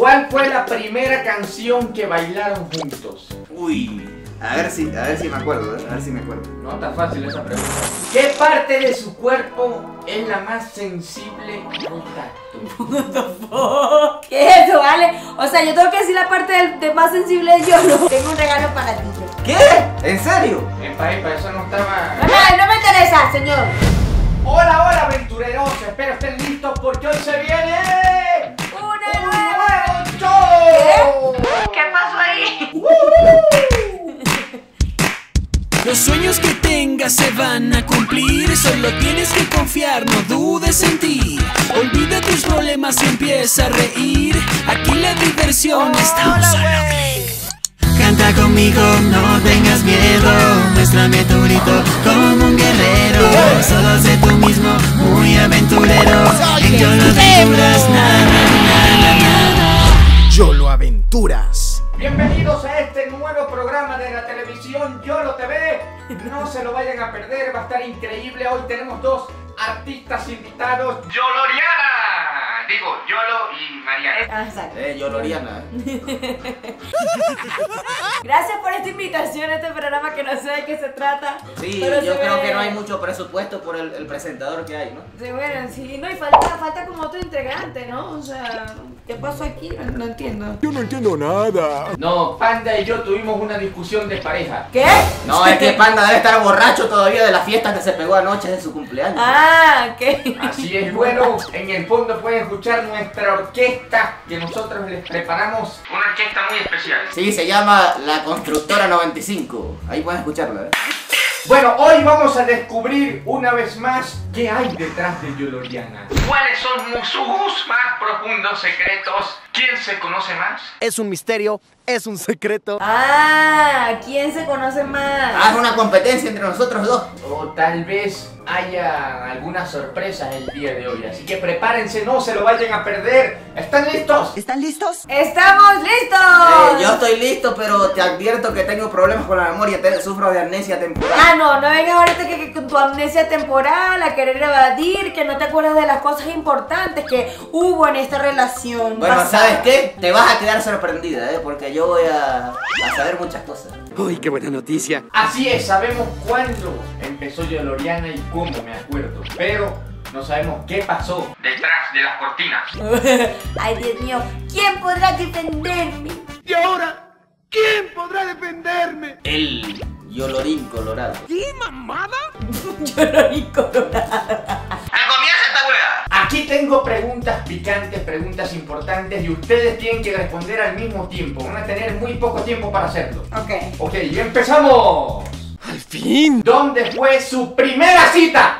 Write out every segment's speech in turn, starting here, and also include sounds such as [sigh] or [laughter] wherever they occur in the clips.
¿Cuál fue la primera canción que bailaron juntos? Uy, a ver si, a ver si me acuerdo, ¿eh? a ver si me acuerdo. No está fácil esa pregunta. ¿Qué parte de su cuerpo es la más sensible al tacto? [laughs] ¿Qué es eso, vale? O sea, yo tengo que decir la parte del, de más sensible de yo. no. [laughs] Tengo un regalo para ti. ¿Qué? ¿En serio? Epa, epa, eso no estaba... Ay, no me interesa, señor. Hola, hola aventureros, espero estén listos porque hoy se viene... ¿Qué pasó ahí? [laughs] Los sueños que tengas se van a cumplir, solo tienes que confiar, no dudes en ti. Olvida tus problemas y empieza a reír. Aquí la diversión está un solo clic. Canta conmigo, no tengas miedo. Muéstrame tu grito como un guerrero. Solo sé tú mismo, muy aventurero. En Yo lo aventuras, na, na, na, na, na. Bienvenidos a este nuevo programa de la televisión Yolo TV. No se lo vayan a perder, va a estar increíble. Hoy tenemos dos artistas invitados. Yoloriana. Digo, Yolo y Mariana. Ah, exacto. Eh, Yoloriana. ¿eh? [laughs] Gracias por esta invitación a este programa que no sé de qué se trata. Sí, pero yo se creo ve- que no hay mucho presupuesto por el, el presentador que hay, ¿no? Sí, bueno, sí, no, y falta, falta como otro integrante, ¿no? O sea, ¿qué pasó aquí? No, no entiendo. Yo no entiendo nada. No, Panda y yo tuvimos una discusión de pareja. ¿Qué? No, es que Panda debe estar borracho todavía de la fiesta que se pegó anoche de su cumpleaños. Ah, ¿qué? Así es, bueno, en el fondo pueden escuchar nuestra orquesta que nosotros les preparamos. Una orquesta muy especial. Sí, se llama La Constructora 95. Ahí pueden escucharla, ¿eh? Bueno, hoy vamos a descubrir una vez más qué hay detrás de Yoloriana. ¿Cuáles son sus más profundos secretos? ¿Quién se conoce más? Es un misterio, es un secreto. Ah, ¿quién se conoce más? Haz una competencia entre nosotros dos. O tal vez haya algunas sorpresas el día de hoy. Así que prepárense, no se lo vayan a perder. ¿Están listos? ¿Están listos? ¡Estamos listos! Eh, yo estoy listo, pero te advierto que tengo problemas con la memoria. Te, sufro de amnesia temporal. Ah, no, no vengas ahorita que, que con tu amnesia temporal a querer evadir, que no te acuerdas de las cosas importantes que hubo en esta relación. Bueno, pasada. ¿sabes qué? Te vas a quedar sorprendida, ¿eh? Porque yo voy a, a saber muchas cosas. Uy, qué buena noticia. Así es, sabemos cuándo empezó Yoloriana y cómo, me acuerdo. Pero no sabemos qué pasó detrás de las cortinas. [laughs] Ay, Dios mío, ¿quién podrá defenderme? ¿Y ahora? ¿Quién podrá defenderme? El Yolorín Colorado. ¿Qué mamada? [laughs] Yo no vi colorada. ¡Comienza esta wea! Aquí tengo preguntas picantes, preguntas importantes y ustedes tienen que responder al mismo tiempo. Van a tener muy poco tiempo para hacerlo. Ok. Ok, y empezamos. ¡Al fin! ¿Dónde fue su primera cita?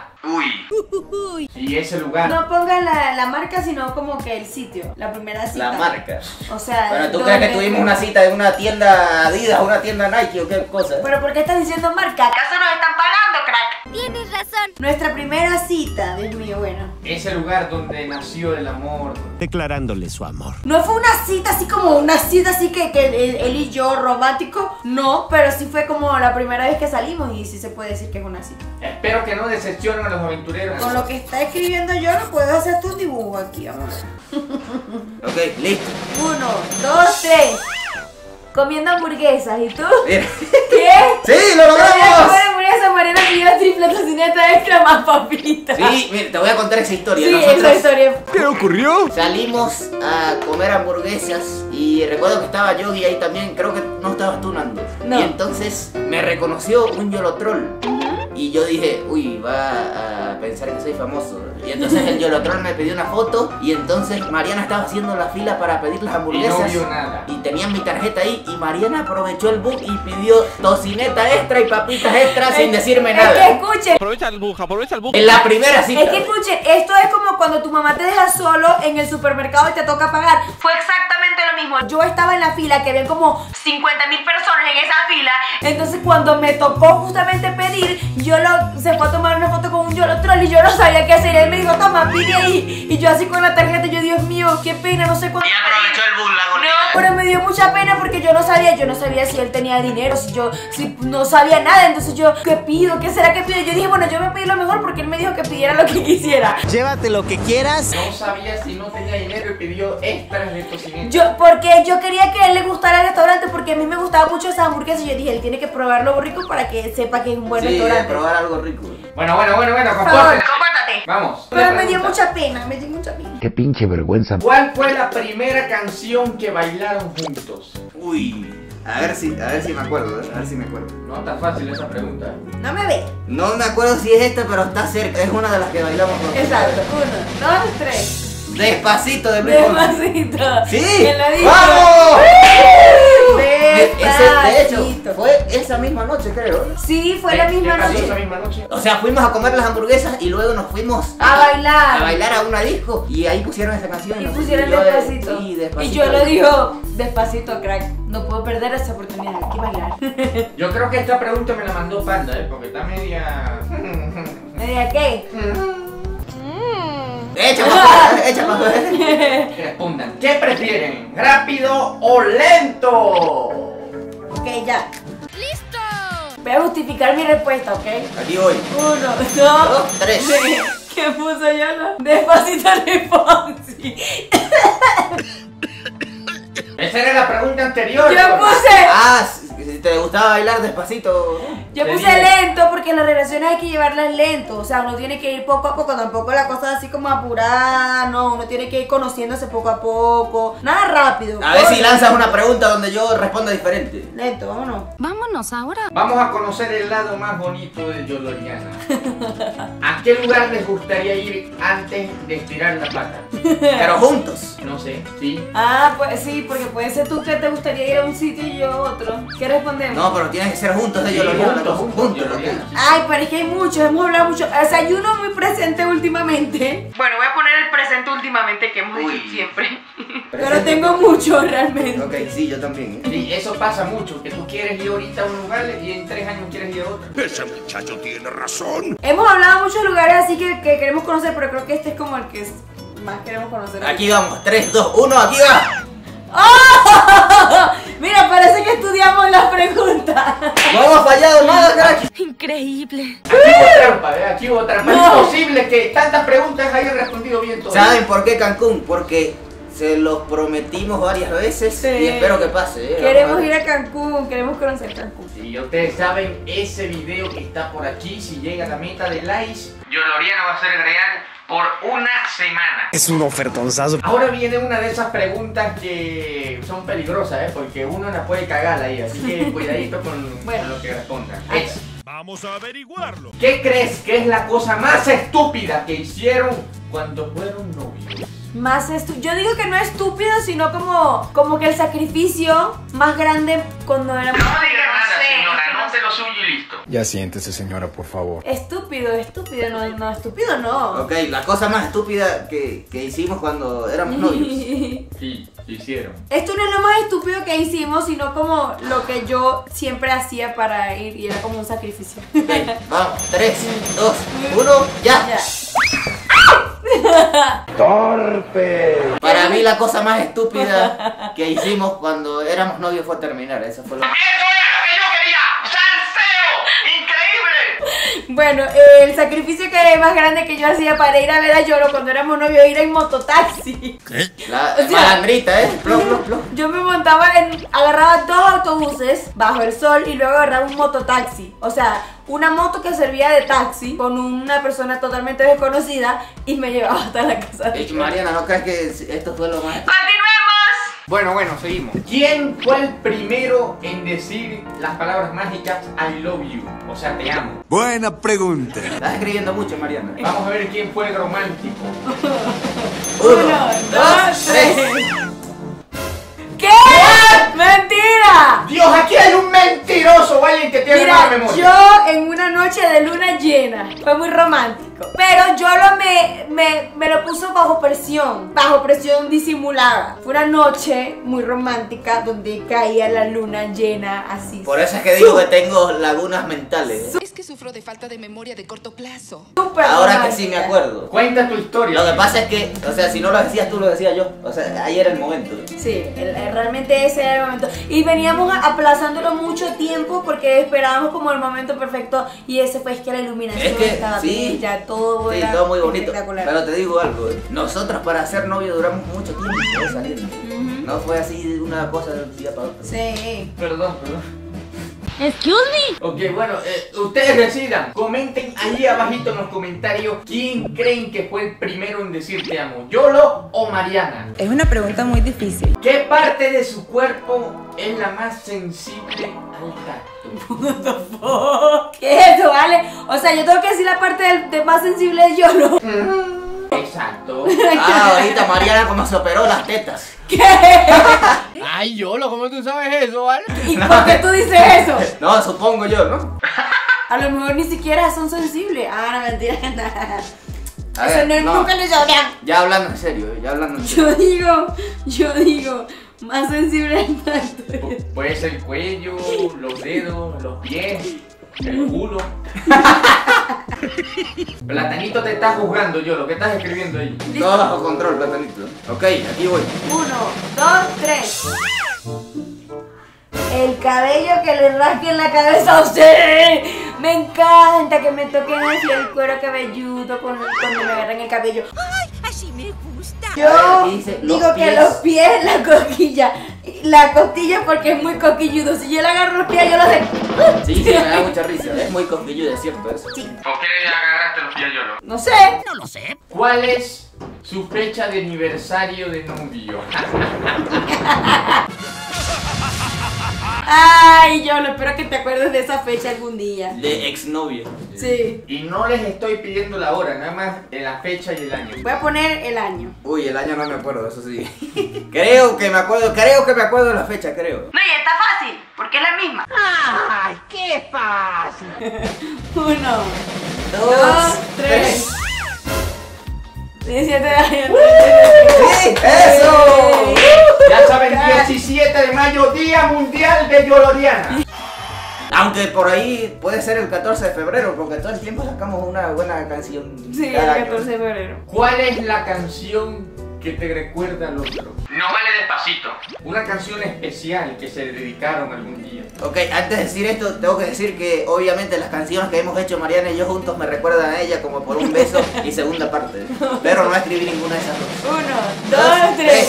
Uy. Y ese lugar. No pongan la, la marca, sino como que el sitio, la primera cita. La marca. O sea, Pero tú ¿dónde crees que tuvimos una cita en una tienda Adidas, una tienda Nike o qué cosa? ¿Pero por qué estás diciendo marca? ¿Acaso nos están pagando, crack? Razón. Nuestra primera cita, Dios mío, bueno. Ese lugar donde nació el amor. Declarándole su amor. No fue una cita así como una cita así que, que él, él y yo romántico, no, pero sí fue como la primera vez que salimos y sí se puede decir que es una cita. Espero que no decepcionen a los aventureros. Con lo que está escribiendo yo no puedo hacer tu dibujo aquí, amor. [laughs] Ok, listo. Uno, dos, tres. Comiendo hamburguesas, ¿y tú? Mira. ¿Qué? ¡Sí, lo logramos! Come hamburguesa, Mariana pidió triple tocineta extra más papita. Sí, mira, te voy a contar esa historia. Sí, Nosotros esa historia. ¿Qué ocurrió? salimos a comer hamburguesas y recuerdo que estaba Yogi ahí también, creo que no estabas tú, Nando. No. Y entonces me reconoció un Yolotrol. Y yo dije, uy, va a pensar que soy famoso. Y entonces el Yolotrol me pidió una foto y entonces Mariana estaba haciendo la fila para pedir las Y no hamburguesas. vio nada. Y tenían mi tarjeta ahí y Mariana aprovechó el bug y pidió tocineta extra y papitas extra sin decirme Es que nada. escuchen, Aprovecha el bug, aprovecha el bug. En la primera cita. Es que escuchen, esto es como cuando tu mamá te deja solo en el supermercado y te toca pagar. Fue exactamente lo mismo. Yo estaba en la fila, que había como 50 mil personas en esa fila. Entonces cuando me tocó justamente pedir, yo lo, se fue a tomar una foto con un Yolo Troll y yo no sabía qué hacer. Y él me dijo, toma, pide ahí. Y yo así con la tarjeta, yo, Dios mío, qué pena, no sé cuánto. Y aprovechó el bus, la No. Pero me dio mucha pena porque yo no sabía, yo no sabía si él tenía dinero, si yo, si no sabía nada. Entonces yo, ¿qué pido? ¿Qué será que pido? Yo dije, bueno, yo me pedí lo mejor porque él me dijo que pidiera lo que quisiera. Llévate lo que quieras. No sabía si no tenía dinero y pidió extras de. Yo, porque yo quería que a él le gustara el restaurante porque a mí me gustaba mucho esa hamburguesa y yo dije, él tiene que probar lo rico para que sepa que es un buen Sí, restaurante. probar algo rico. Bueno, bueno, bueno, bueno, Por favor, compórtate. compórtate. Vamos. Pero me dio mucha pena, me dio mucha pena. Qué pinche vergüenza. ¿Cuál fue la primera canción que bailaron juntos? Uy, a ver si, a ver si me acuerdo, ¿eh? a ver si me acuerdo. No está fácil esa pregunta. No me ve. No me acuerdo si es esta, pero está cerca. Es una de las que bailamos con Exacto. Uno, dos, tres. Despacito de Luis Fonsi. Despacito. ¡Sí! ¡Vamos! Ese, de hecho, Despacito. fue esa misma noche, creo. Sí, fue la ¿Qué- misma qué pasó noche. esa misma noche? O sea, fuimos a comer las hamburguesas y luego nos fuimos A bailar. a bailar a una disco y ahí pusieron esa canción. Y nos- pusieron eh, despacito. sí, despacito. Y yo lo digo, despacito, crack. No puedo perder esa oportunidad. Hay que bailar. [laughs] Yo creo que esta pregunta me la mandó Panda, ¿eh? Porque está media... ¿Me diga qué? [laughs] Echa para [laughs] echa para afuera. Que respondan. ¿Qué prefieren? ¿Rápido o lento? Ok, ya. ¡Listo! Voy a justificar mi respuesta, ¿ok? Aquí voy. Uno, dos, Dos, tres. ¿Qué puso yo? Despacito [laughs] de Fonsi. Esa era la pregunta anterior. Yo puse. Ah, te gustaba bailar despacito. Yo puse lento porque las relaciones hay que llevarlas lento. O sea, uno tiene que ir poco a poco. Tampoco la cosa así como apurada. No, uno tiene que ir conociéndose poco a poco. Nada rápido. A ver si lanzas una pregunta donde yo responda diferente. Lento, vámonos. Vámonos ahora. Vamos a conocer el lado más bonito de Yoloriana. ¿A qué lugar les gustaría ir antes de estirar la pata? [laughs] Pero juntos. No sé, ¿sí? Ah, pues sí, porque puede ser tú que te gustaría ir a un sitio y yo a otro. ¿Qué respondemos? No, pero tienen que ser juntos de Sí, lo juntos, juntos, ok. Ay, pero es que hay muchos, hemos hablado mucho. O sea, hay uno muy presente últimamente. Bueno, voy a poner el presente últimamente que hemos Uy. dicho siempre. [laughs] Pero tengo mucho realmente. Ok, sí, yo también. ¿eh? Sí, eso pasa mucho, que tú quieres ir ahorita a un lugar y en tres años quieres ir a otro. Ese muchacho tiene razón. Hemos hablado de muchos lugares así que, que queremos conocer, pero creo que este es como el que es- más queremos conocer. Aquí vamos, 3, 2, 1, aquí va. ¡Oh! [laughs] Mira, parece que estudiamos las preguntas. No hemos fallado nada, crack. Increíble. Aquí hubo trampa, ¿eh? Aquí hubo trampa. No. Es imposible que tantas preguntas hayan respondido bien todas. ¿Saben por qué Cancún? Porque se los prometimos varias veces Sí. y espero que pase. ¿eh? Queremos ir a Cancún, queremos conocer Cancún. Si ustedes saben, ese video que está por aquí, si llega a la meta de likes, Yoloriana va a ser real por una semana. Es un ofertonzazo. Ahora viene una de esas preguntas que son peligrosas, ¿eh? Porque uno la puede cagar ahí, así que [laughs] cuidadito con, Bueno. con lo que respondan. Ay. Es, Vamos a averiguarlo. ¿Qué crees que es la cosa más estúpida que hicieron cuando fueron novios? Más estu yo digo que no estúpido, sino como, como que el sacrificio más grande cuando éramos. No diga nada, señora, lo suyo y listo. Ya siéntese, señora, por favor. Estúpido, estúpido, no, no, estúpido no. Ok, la cosa más estúpida que, que hicimos cuando éramos novios. [laughs] Sí, hicieron. Esto no es lo más estúpido que hicimos, sino como lo que yo siempre hacía para ir y era como un sacrificio. Ok, vamos, 3, 2, 1, ya. Ya. [laughs] Para mí la cosa más estúpida que hicimos cuando éramos novios fue terminar. Eso fue lo más... ¡Eso era lo que yo quería! ¡Salseo! ¡Increíble! Bueno, el sacrificio que más grande que yo hacía para ir a ver a Yolo cuando éramos novios ir en mototaxi. La O sea- malandrita, ¿eh? Plop, plop, plop. Yo me montaba en. agarraba dos autobuses bajo el sol y luego agarraba un mototaxi. O sea, una moto que servía de taxi con una persona totalmente desconocida y me llevaba hasta la casa de Mariana, ¿no crees que esto fue lo más... Bueno, bueno, seguimos. ¿Quién fue el primero en decir las palabras mágicas I love you? O sea, te amo. Buena pregunta. Estás escribiendo mucho, Mariana. Vamos a ver quién fue el romántico. [laughs] Uno, dos, tres. ¿Qué? ¡Mentira! Dios, aquí hay un mentiroso o alguien que tiene mala Mira, memoria. yo en una noche de luna llena, fue muy romántico. romántico. Pero yo lo me, me, me lo puso bajo presión, bajo presión disimulada. Fue una noche muy romántica donde caía la luna llena así. Por eso es que digo que tengo lagunas mentales. Es que sufro de falta de memoria de corto plazo. Ahora que sí me acuerdo. Cuenta tu historia. Lo que pasa es que, o sea, si no lo decías tú, lo decía yo. O sea, ahí era el momento. Sí, el- el- realmente ese era el momento. Y veníamos aplazándolo mucho tiempo porque esperábamos como el momento perfecto y ese fue es que la iluminación Es que, estaba sí. bien, ya todo Sí, era todo muy bonito. espectacular. Pero te digo algo, eh. nosotros para ser novios duramos mucho tiempo de salir. No fue así de una cosa de un día para otro. Sí. Perdón, perdón. Excuse me. Ok, bueno, eh, ustedes decidan. Comenten ahí abajito en los comentarios quién creen que fue el primero en decir te amo, Yolo o Mariana. Es una pregunta muy difícil. ¿Qué parte de su cuerpo es la más sensible al tacto? [laughs] ¿Qué es eso, vale? O sea, yo tengo que decir la parte del, de más sensible de Yolo. [laughs] Exacto. [laughs] Ah, ahorita Mariana como se operó las tetas. Ay, Yolo, ¿cómo tú sabes eso, vale? ¿Y por qué tú dices eso? No, supongo yo, ¿no? A lo mejor ni siquiera son sensibles. Ah, no, mentira. [laughs] A eso ver, no, no. nunca lo sabían. Ya hablando en serio, ya hablando en serio. Yo digo, yo digo, más sensible al tacto. Pu- Puede ser el cuello, los dedos, los pies, el culo. [laughs] Platanito te está juzgando, Yolo. ¿Qué estás escribiendo ahí? Todo bajo control, platanito. Ok, aquí voy. Uno, dos, tres. El cabello que le rasque en la cabeza a usted. Me encanta que me toquen así el cuero cabelludo con- cuando me agarran el cabello. Así me gusta. Yo digo que pies. los pies, la [laughs] cosquilla. La costilla porque es muy coquilludo. Si yo le agarro los pies, yo lo sé. Sí, sí, me da mucha risa. Es muy cosquilludo, es cierto eso. ¿Por qué agarraste los pies, Yolo? No sé. ¿Cuál es su fecha de aniversario de novio? [laughs] Ay, yo espero que te acuerdes de esa fecha algún día. De exnovia. Sí. Y no les estoy pidiendo la hora, nada más en la fecha y el año. Voy a poner el año. Uy, el año no me acuerdo, eso sí. [laughs] creo que me acuerdo, creo que me acuerdo de la fecha, creo. No, y está fácil, porque es la misma. ¡Ay, qué fácil! [laughs] Uno, dos, tres. 17 años. ¡Sí! ¡Eso! Ya saben, 17 de mayo, Día Mundial de Yoloriana. Aunque por ahí puede ser el 14 de febrero, porque todo el tiempo sacamos una buena canción. Sí, el cada año. 14 de febrero. ¿Cuál es la canción que te recuerda al otro? No vale despacito. Una canción especial que se dedicaron algún día. Ok, antes de decir esto, tengo que decir que obviamente las canciones que hemos hecho Mariana y yo juntos me recuerdan a ella como por un beso y segunda parte. [laughs] Pero no escribí ninguna de esas dos. Uno, dos, tres.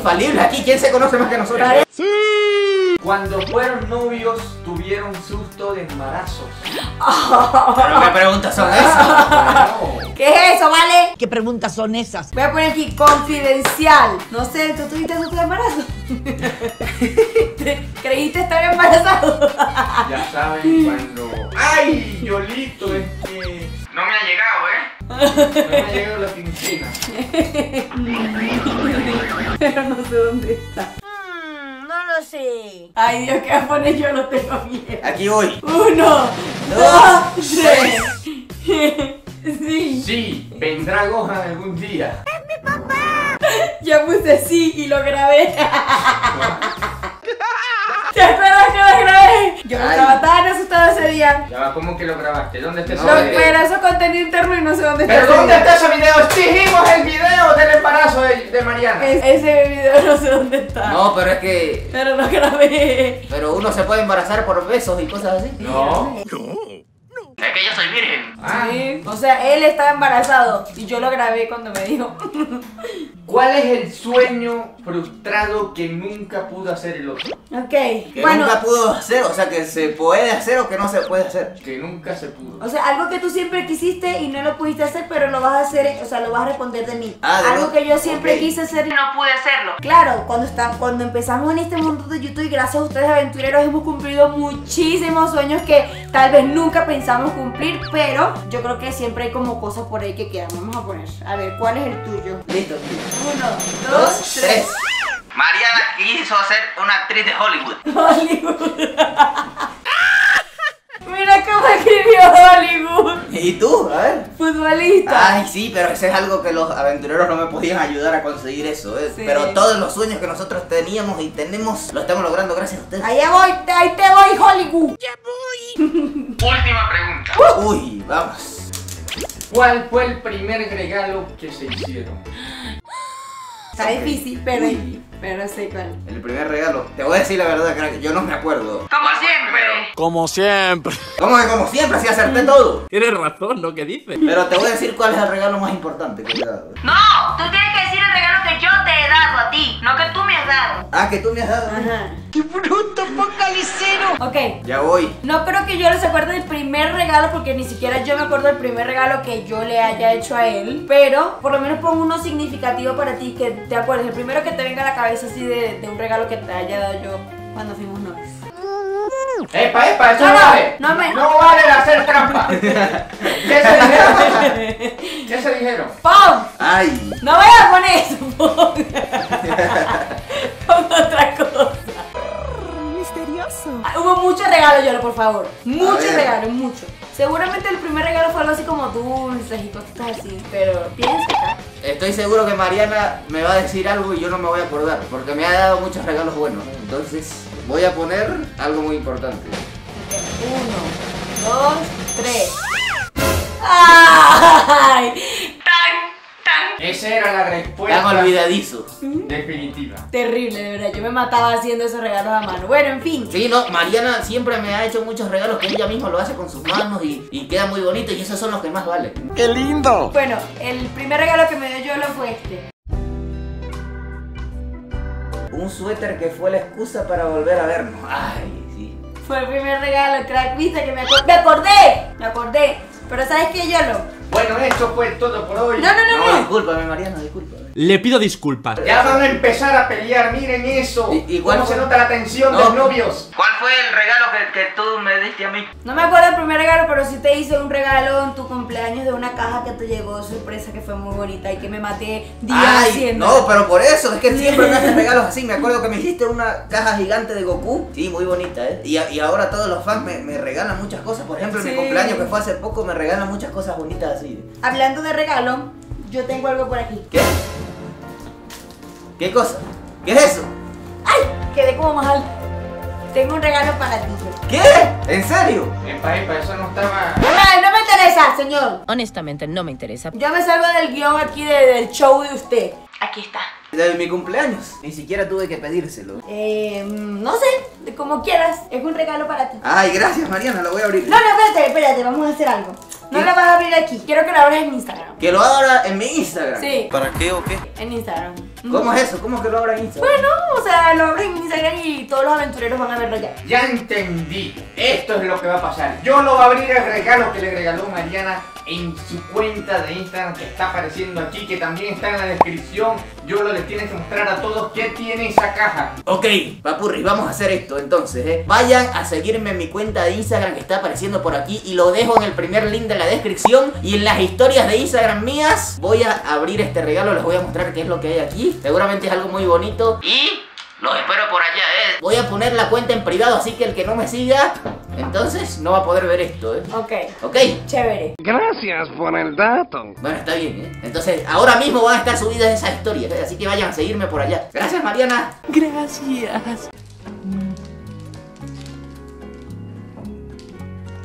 Infalibles aquí. ¿Quién se conoce más que nosotros? Vale. Cuando fueron novios, tuvieron susto de embarazos. [laughs] ¿Pero qué preguntas son esas? [laughs] No. ¿Qué es eso, vale? ¿Qué preguntas son esas? Voy a poner aquí confidencial. No sé, ¿tú tuviste susto de embarazo? [laughs] ¿Creíste estar embarazado? Ya saben cuando. ¡Ay, Yolito! Es que. No me ha llegado, me ha llegado la quincena. [laughs] Pero no sé dónde está. no lo sé. Ay, Dios, ¿qué poner? Yo lo tengo miedo. Aquí voy. Uno, dos, tres. Sí, Sí, vendrá Gohan algún día. yo puse sí y lo grabé. [laughs] ¿Te acuerdas que lo grabé? Ese. Ya va, ¿cómo que lo grabaste? ¿Dónde está ese No, Lo- video? pero eso es contenido interno y no sé dónde está. ¿Pero ese dónde está ese video? Exigimos el video del embarazo de, de Mariana. Es- ese video no sé dónde está. No, pero es que. Pero lo grabé. Pero uno se puede embarazar por besos y cosas así. No. Es que yo soy virgen. Ah, Sí. O sea, él estaba embarazado y yo lo grabé cuando me dijo. ¿Cuál es el sueño frustrado que nunca pudo hacer el otro? Ok. Que bueno, nunca pudo hacer, o sea, que se puede hacer o que no se puede hacer. Que nunca se pudo. o sea, algo que tú siempre quisiste y no lo pudiste hacer, pero lo vas a hacer, o sea, lo vas a responder de mí. Ah, de algo no- que yo siempre quise hacer y no pude hacerlo. Claro, cuando está, cuando empezamos en este mundo de YouTube y gracias a ustedes aventureros hemos cumplido muchísimos sueños que tal vez nunca pensamos cumplir, pero yo creo que siempre hay como cosas por ahí que quedan. Vamos a poner, a ver, ¿cuál es el tuyo? Listo. Uno, dos, tres. Mariana quiso ser una actriz de Hollywood. [laughs] Hollywood. Mira cómo escribió Hollywood. ¿Y tú? A ver. Futbolista. Ay, sí, pero ese es algo que los aventureros no me podían ayudar a conseguir eso, ¿eh? Sí. Pero todos los sueños que nosotros teníamos y tenemos, lo estamos logrando gracias a ustedes. Allá voy, ahí te voy, Hollywood. [laughs] Última pregunta. Uy, vamos. ¿Cuál fue el primer regalo que se hicieron? Está difícil, pero, pero sé cuál. El primer regalo. Te voy a decir la verdad, crack, yo no me acuerdo. Como siempre. Como siempre. Como que como siempre, así acerté todo. Tienes razón, ¿no? ¿Qué dices? Pero te voy a decir cuál es el regalo más importante que te he dado. No, tú tienes que he dado a ti, no que tú me has dado. Ah, que tú me has dado. Ajá. ¡Qué bruto, focalicero! Ok. Ya voy. No creo que yo les acuerde del primer regalo porque ni siquiera yo me acuerdo del primer regalo que yo le haya hecho a él. Pero por lo menos pongo uno significativo para ti que te acuerdes. El primero que te venga a la cabeza así de, de un regalo que te haya dado yo cuando fuimos. ¡Epa, epa! ¡Eso No, no, no, vale! no me- ¡No vale hacer trampa! [laughs] ¿Qué se dijeron? ¿Qué se dijeron? ¡Pum! Ay. No vayas a poner eso, [laughs] pon. Otra cosa. Misterioso. Ah, Hubo muchos regalos, Yolo, por favor. Muchos regalos, muchos. Seguramente el primer regalo fue algo así como dulces y cosas así. Pero piensa. Estoy seguro que Mariana me va a decir algo y yo no me voy a acordar, porque me ha dado muchos regalos buenos. Entonces, voy a poner algo muy importante. Uno, dos, tres. ¡Ay! ¡Tan, tan! Esa era la respuesta Tan olvidadizo. definitiva. Terrible, de verdad. Yo me mataba haciendo esos regalos a mano. Bueno, en fin. Sí, no, Mariana siempre me ha hecho muchos regalos que ella misma lo hace con sus manos y, y queda muy bonito y esos son los que más valen. ¡Qué lindo! Bueno, el primer regalo que me dio Yolo fue este. Un suéter que fue la excusa para volver a vernos. Ay, sí. Fue el primer regalo, crack. Viste que me, acor- me acordé. Me acordé. Pero ¿sabes qué, Yolo? Bueno, eso fue todo por hoy. No, no, no, No, no. discúlpame, Mariana, discúlpame. Le pido disculpas. Ya van a empezar a pelear, miren eso. ¿Y- y cuál ¿Cómo fue? se nota la tensión No. de los novios? ¿Cuál fue el regalo que, que tú me diste a mí? No me acuerdo el primer regalo, pero sí te hice un regalo en tu cumpleaños de una caja que te llegó sorpresa que fue muy bonita y que me maté días Ay, haciendo. no, pero por eso, es que [laughs] siempre me haces regalos así. Me acuerdo que me hiciste una caja gigante de Goku. Sí, muy bonita, ¿eh? Y, ahora todos los fans me, me regalan muchas cosas. Por ejemplo, en Sí. mi cumpleaños que fue hace poco, me regalan muchas cosas bonitas así. Hablando de regalo, yo tengo algo por aquí. ¿Qué? ¿Qué cosa? ¿Qué es eso? ¡Ay! Quedé como más alto. Tengo un regalo para ti. ¿Qué? ¿En serio? Epa, epa, eso no estaba... Ay, no me interesa, señor. Honestamente, no me interesa. Yo me salgo del guion aquí de- del show de usted. Aquí está. De mi cumpleaños. Ni siquiera tuve que pedírselo. Eh, no sé, como quieras. Es un regalo para ti. Ay, gracias, Mariana, lo voy a abrir. No, no, espérate, espérate, vamos a hacer algo. No ¿Qué? lo vas a abrir aquí. Quiero que lo abras en Instagram. Que lo abra en mi Instagram. Sí, ¿Para qué o qué? en Instagram. ¿Cómo es eso? ¿Cómo que lo abra en Instagram? Bueno, o sea, lo abres en Instagram y todos los aventureros van a verlo ya. Ya entendí. Esto es lo que va a pasar. Yo lo voy a abrir el regalo que le regaló Mariana en su cuenta de Instagram que está apareciendo aquí, que también está en la descripción. Yo lo les tiene que mostrar a todos qué tiene esa caja. Ok, papurris, vamos a hacer esto entonces, ¿eh? Vayan a seguirme en mi cuenta de Instagram que está apareciendo por aquí y lo dejo en el primer link de la descripción y en las historias de Instagram mías voy a abrir este regalo, les voy a mostrar qué es lo que hay aquí. Seguramente es algo muy bonito y los espero por allá, ¿eh? Voy a poner la cuenta en privado, así que el que no me siga, entonces no va a poder ver esto, ¿eh? Ok, Ok, chévere. Gracias por el dato. bueno, está bien, ¿eh? Entonces, ahora mismo van a estar subidas esas historias, ¿eh? Así que vayan a seguirme por allá. Gracias, Mariana. Gracias.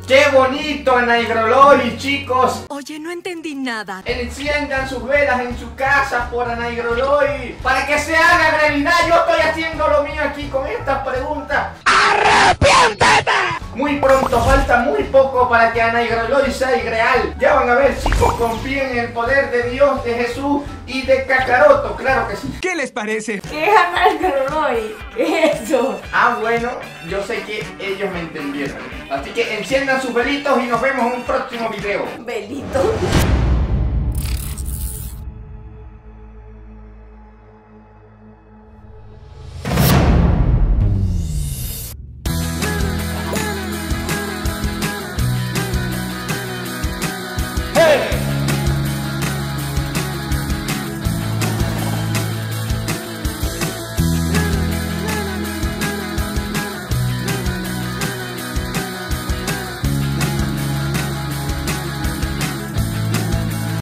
¡Qué bonito, Anaigrolori, chicos! Oye, no entendí nada. Enciendan sus velas en su casa por Anaigrolori para que se haga realidad. Yo estoy haciendo lo mío aquí con esta pregunta. ¡Arrepiéntete! Muy pronto, falta muy poco para que Anaigrolori sea real. Ya van a ver, chicos, confíen en el poder de Dios, de Jesús y de Kakaroto, claro que sí. ¿Qué les parece? ¿Qué es Anarcoloroy? ¿Qué es eso? Ah, bueno, yo sé que ellos me entendieron. Así que enciendan sus velitos y nos vemos en un próximo video. Belito.